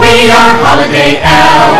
we are Holiday Elves.